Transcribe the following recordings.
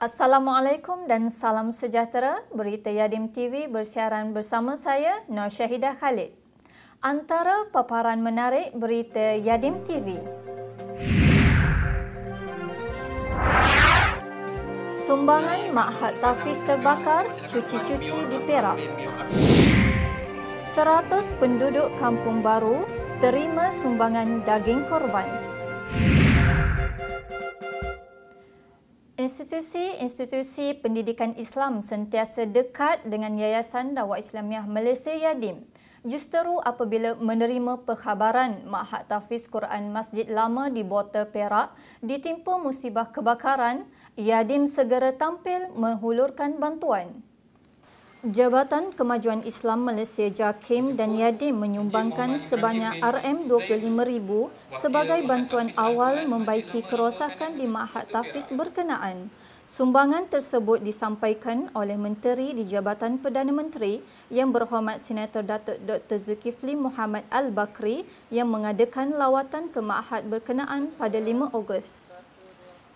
Assalamualaikum dan salam sejahtera. Berita Yadim TV bersiaran bersama saya Nur Syahidah Khalid. Antara paparan menarik berita Yadim TV. Sumbangan Mahat Tafiz terbakar, cuci-cuci di Perak. 100 penduduk kampung baru terima sumbangan daging korban. Institusi-institusi pendidikan Islam sentiasa dekat dengan Yayasan Dakwah Islamiah Malaysia Yadim. Justeru apabila menerima perkhabaran Mahat Tafiz Quran Masjid Lama di Bota Perak ditimpa musibah kebakaran, Yadim segera tampil menghulurkan bantuan. Jabatan Kemajuan Islam Malaysia JAKIM dan Yadim menyumbangkan sebanyak RM25,000 sebagai bantuan awal membaiki kerosakan di Mahat Tafiz berkenaan. Sumbangan tersebut disampaikan oleh Menteri di Jabatan Perdana Menteri yang berhormat Senator Datuk Dr. Zulkifli Muhammad Al-Bakri yang mengadakan lawatan ke Mahat berkenaan pada 5 Ogos.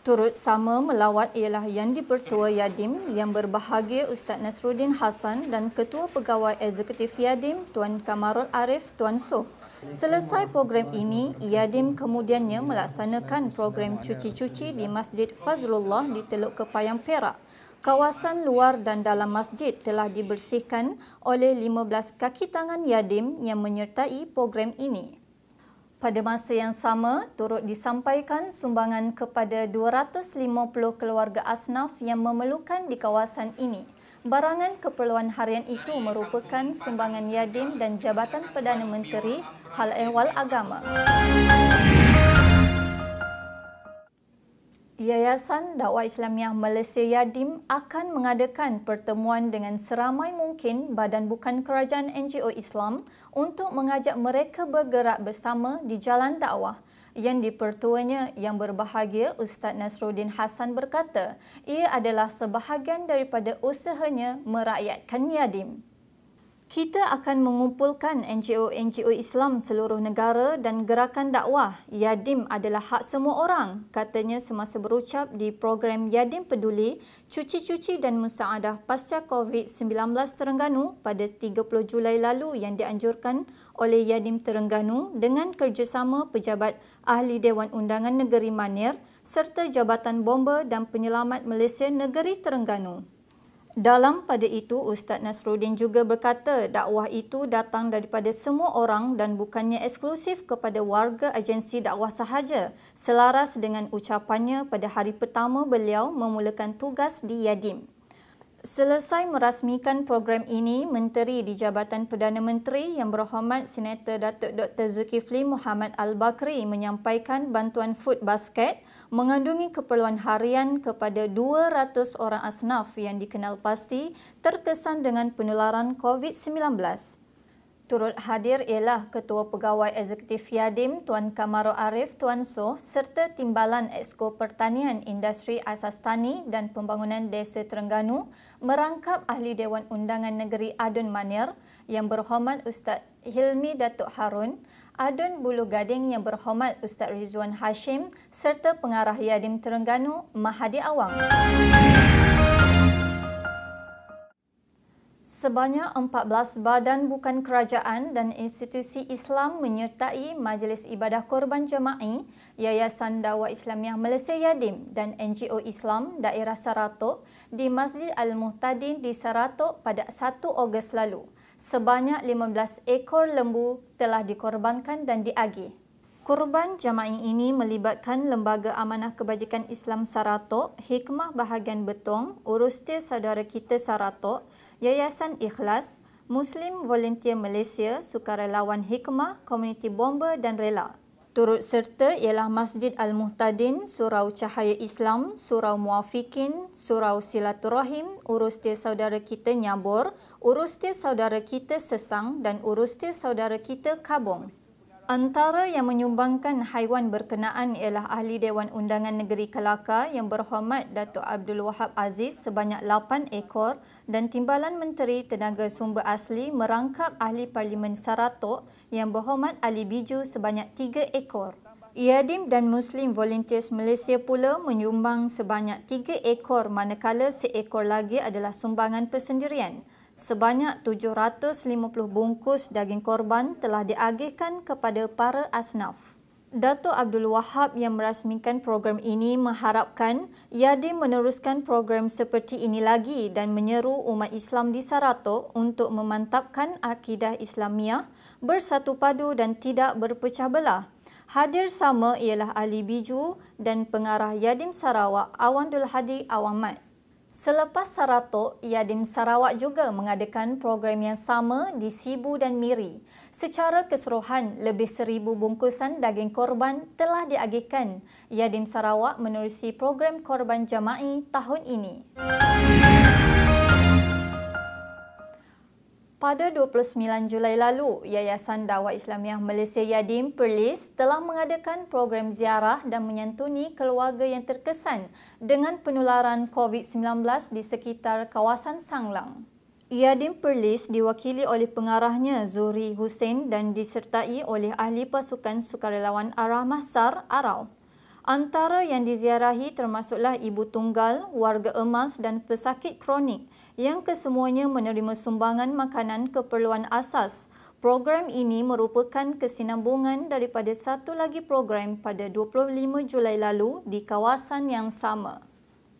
Turut sama melawat ialah Yang di-Pertua Yadim yang berbahagia Ustaz Nasruddin Hassan dan Ketua Pegawai Eksekutif Yadim Tuan Kamarul Arif Tuan Soh. Selesai program ini, Yadim kemudiannya melaksanakan program cuci-cuci di Masjid Fazlullah di Teluk Kepayang Perak. Kawasan luar dan dalam masjid telah dibersihkan oleh 15 kaki tangan Yadim yang menyertai program ini. Pada masa yang sama, turut disampaikan sumbangan kepada 250 keluarga asnaf yang memerlukan di kawasan ini. Barangan keperluan harian itu merupakan sumbangan Yadim dan Jabatan Perdana Menteri Hal Ehwal Agama. Yayasan Dakwah Islamiah Malaysia Yadim akan mengadakan pertemuan dengan seramai mungkin badan bukan kerajaan NGO Islam untuk mengajak mereka bergerak bersama di jalan dakwah. Yang dipertuanya yang berbahagia Ustaz Nasruddin Hassan berkata, ia adalah sebahagian daripada usahanya merakyatkan Yadim. Kita akan mengumpulkan NGO-NGO Islam seluruh negara dan gerakan dakwah. Yadim adalah hak semua orang, katanya semasa berucap di program Yadim Peduli, Cuci-Cuci dan Musaadah Pasca COVID-19 Terengganu pada 30 Julai lalu yang dianjurkan oleh Yadim Terengganu dengan kerjasama pejabat Ahli Dewan Undangan Negeri Manir serta Jabatan Bomba dan Penyelamat Malaysia Negeri Terengganu. Dalam pada itu, Ustaz Nasruddin juga berkata dakwah itu datang daripada semua orang dan bukannya eksklusif kepada warga agensi dakwah sahaja, selaras dengan ucapannya pada hari pertama beliau memulakan tugas di Yadim. Selesai merasmikan program ini, Menteri di Jabatan Perdana Menteri yang berhormat Senator Datuk Dr. Zulkifli Muhammad Al-Bakri menyampaikan bantuan food basket mengandungi keperluan harian kepada 200 orang asnaf yang dikenal pasti terkesan dengan penularan COVID-19. Turut hadir ialah Ketua Pegawai Eksekutif Yadim Tuan Kamaro Arif Tuan Soh serta Timbalan Exco Pertanian Industri Asas Tani dan Pembangunan Desa Terengganu merangkap Ahli Dewan Undangan Negeri Adun Manir yang berhormat Ustaz Hilmi Datuk Harun, Adun Buluh Gading yang berhormat Ustaz Rizwan Hashim serta Pengarah Yadim Terengganu Mahadi Awang. Sebanyak 14 badan bukan kerajaan dan institusi Islam menyertai Majlis Ibadah Korban Jema'i, Yayasan Dakwah Islamiah Malaysia Yadim dan NGO Islam Daerah Saratok di Masjid Al-Muhtadin di Saratok pada 1 Ogos lalu. Sebanyak 15 ekor lembu telah dikorbankan dan diagih. Korban jama'i ini melibatkan Lembaga Amanah Kebajikan Islam Saratok, Hikmah Bahagian Betong, Urustia Saudara Kita Saratok, Yayasan Ikhlas, Muslim Volunteer Malaysia, Sukarelawan Hikmah, Komuniti Bomba dan Rela. Turut serta ialah Masjid Al-Muhtadin, Surau Cahaya Islam, Surau Muafikin, Surau Silaturahim, Urustia Saudara Kita Nyabor, Urustia Saudara Kita Sesang dan Urustia Saudara Kita Kabong. Antara yang menyumbangkan haiwan berkenaan ialah Ahli Dewan Undangan Negeri Kelaka yang berhormat Datuk Abdul Wahab Aziz sebanyak 8 ekor dan Timbalan Menteri Tenaga Sumber Asli merangkap Ahli Parlimen Saratok yang berhormat Ali Biju sebanyak 3 ekor. Iadim dan Muslim Volunteers Malaysia pula menyumbang sebanyak 3 ekor manakala seekor lagi adalah sumbangan persendirian. Sebanyak 750 bungkus daging korban telah diagihkan kepada para asnaf. Datuk Abdul Wahab yang merasmikan program ini mengharapkan Yadim meneruskan program seperti ini lagi dan menyeru umat Islam di Saratok untuk memantapkan akidah Islamiah, bersatu padu dan tidak berpecah belah. Hadir sama ialah Ali Biju dan pengarah Yadim Sarawak Awandul Hadi Awamat. Selepas Saratok, Yadim Sarawak juga mengadakan program yang sama di Sibu dan Miri. Secara keseluruhan, lebih seribu bungkusan daging korban telah diagihkan. Yadim Sarawak menerusi program korban jama'i tahun ini. Pada 29 Julai lalu, Yayasan Dakwah Islamiah Malaysia Yadim Perlis telah mengadakan program ziarah dan menyantuni keluarga yang terkesan dengan penularan COVID-19 di sekitar kawasan Sanglang. Yadim Perlis diwakili oleh pengarahnya Zuri Hussein dan disertai oleh ahli pasukan sukarelawan Arah Masar Arau. Antara yang diziarahi termasuklah ibu tunggal, warga emas dan pesakit kronik yang kesemuanya menerima sumbangan makanan keperluan asas. Program ini merupakan kesinambungan daripada satu lagi program pada 25 Julai lalu di kawasan yang sama.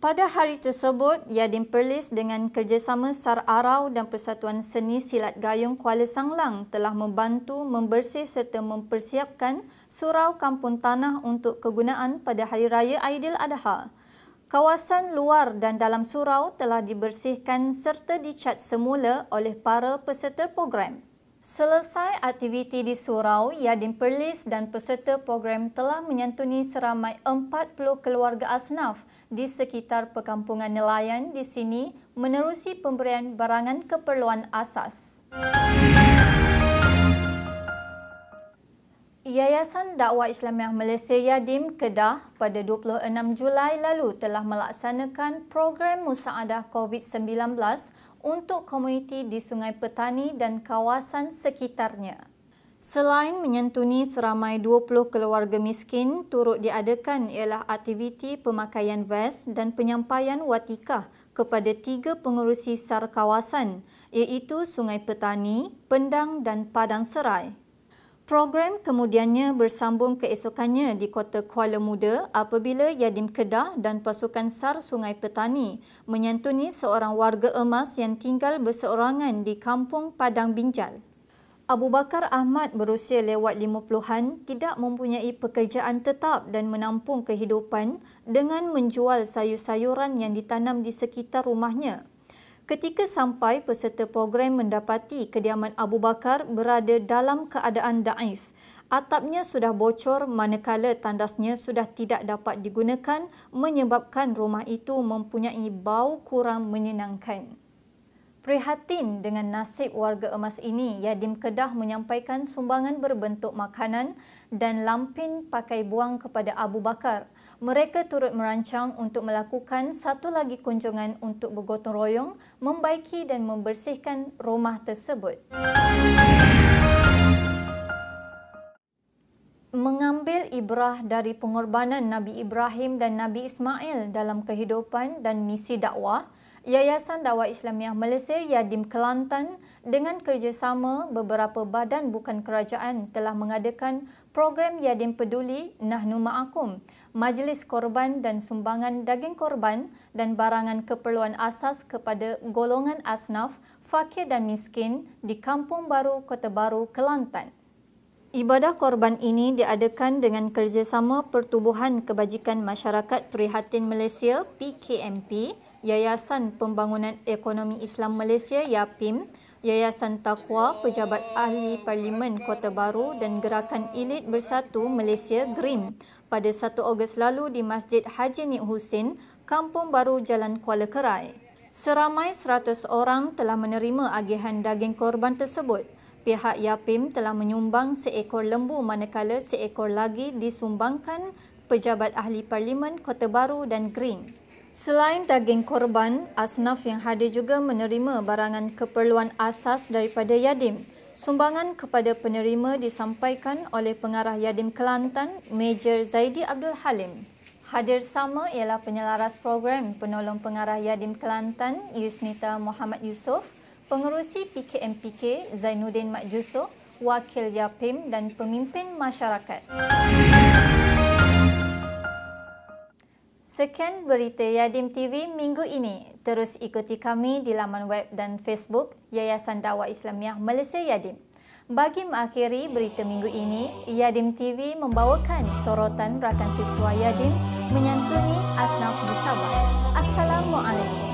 Pada hari tersebut, Yadim Perlis dengan kerjasama SAR Arau dan Persatuan Seni Silat Gayung Kuala Sanglang telah membantu membersih serta mempersiapkan surau kampung tanah untuk kegunaan pada Hari Raya Aidiladha. Kawasan luar dan dalam surau telah dibersihkan serta dicat semula oleh para peserta program. Selesai aktiviti di surau, Yadim Perlis dan peserta program telah menyantuni seramai 40 keluarga asnaf di sekitar perkampungan nelayan di sini menerusi pemberian barangan keperluan asas. Yayasan Dakwah Islamiah Malaysia Yadim Kedah pada 26 Julai lalu telah melaksanakan program musaadah COVID-19 untuk komuniti di Sungai Petani dan kawasan sekitarnya. Selain menyentuni seramai 20 keluarga miskin, turut diadakan ialah aktiviti pemakaian vest dan penyampaian watikah kepada tiga pengurusi SAR kawasan iaitu Sungai Petani, Pendang dan Padang Serai. Program kemudiannya bersambung keesokannya di Kota Kuala Muda apabila Yadim Kedah dan pasukan SAR Sungai Petani menyantuni seorang warga emas yang tinggal berseorangan di Kampung Padang Binjal. Abu Bakar Ahmad berusia lewat 50-an tidak mempunyai pekerjaan tetap dan menampung kehidupan dengan menjual sayur-sayuran yang ditanam di sekitar rumahnya. Ketika sampai, peserta program mendapati kediaman Abu Bakar berada dalam keadaan daif. Atapnya sudah bocor manakala tandasnya sudah tidak dapat digunakan menyebabkan rumah itu mempunyai bau kurang menyenangkan. Prihatin dengan nasib warga emas ini, Yadim Kedah menyampaikan sumbangan berbentuk makanan dan lampin pakai buang kepada Abu Bakar mereka turut merancang untuk melakukan satu lagi kunjungan untuk bergotong royong membaiki dan membersihkan rumah tersebut. Mengambil ibrah dari pengorbanan Nabi Ibrahim dan Nabi Ismail dalam kehidupan dan misi dakwah, Yayasan Dakwah Islamiah Malaysia Yadim Kelantan dengan kerjasama beberapa badan bukan kerajaan telah mengadakan program Yadim Peduli Nahnu Ma'akum, Majlis Korban dan Sumbangan Daging Korban dan barangan keperluan asas kepada golongan asnaf, fakir dan miskin di Kampung Baru, Kota Baru, Kelantan. Ibadah korban ini diadakan dengan kerjasama Pertubuhan Kebajikan Masyarakat Prihatin Malaysia PKMP Yayasan Pembangunan Ekonomi Islam Malaysia YAPIM, Yayasan Takwa Pejabat Ahli Parlimen Kota Baru dan Gerakan Elit Bersatu Malaysia GRIM pada 1 Ogos lalu di Masjid Haji Nik Husin, Kampung Baru Jalan Kuala Kerai. Seramai 100 orang telah menerima agihan daging korban tersebut. pihak Yapim telah menyumbang seekor lembu manakala seekor lagi disumbangkan pejabat ahli parlimen Kota Baru dan Green. Selain daging korban, asnaf yang hadir juga menerima barangan keperluan asas daripada Yadim. Sumbangan kepada penerima disampaikan oleh pengarah Yadim Kelantan, Major Zaidi Abdul Halim. Hadir sama ialah penyelaras program penolong pengarah Yadim Kelantan, Yusnita Muhammad Yusof, pengerusi PKMPK Zainuddin Mat Jusoh, wakil Yapim dan pemimpin masyarakat. Sekian berita Yadim TV minggu ini. Terus ikuti kami di laman web dan Facebook Yayasan Dakwah Islamiah Malaysia Yadim. Bagi mengakhiri berita minggu ini, Yadim TV membawakan sorotan rakan siswa Yadim menyantuni asnaf di Sabah. Assalamualaikum.